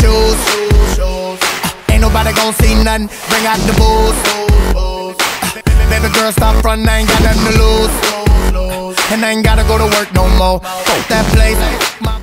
shoes. Ain't nobody gon' see nothing. Bring out the booze. Baby girl, stop front. I ain't got nothing to lose. And I ain't gotta go to work no more. Fuck that place.